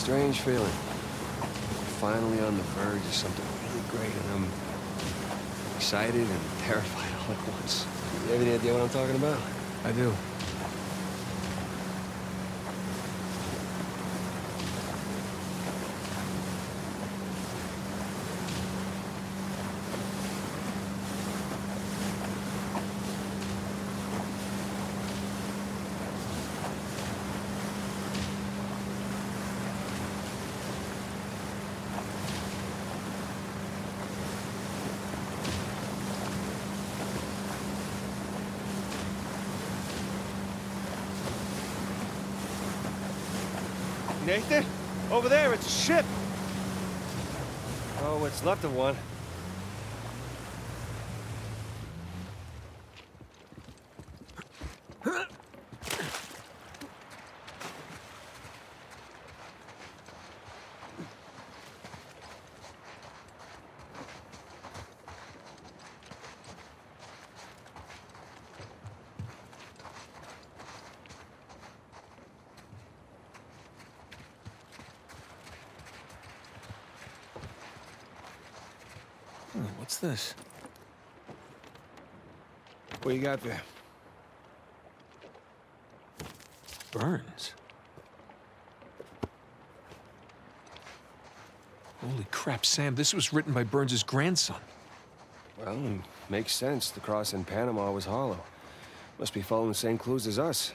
Strange feeling. Finally on the verge of something really great, and I'm excited and terrified all at once. You have any idea what I'm talking about? I do. Nathan? Over there, it's a ship. Oh, what's left of one. Hmm, what's this? What you got there? Burns. Holy crap, Sam, this was written by Burns's grandson. Well, makes sense. The cross in Panama was hollow. Must be following the same clues as us.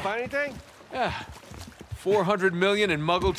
Find anything? Yeah. 400 million in muggle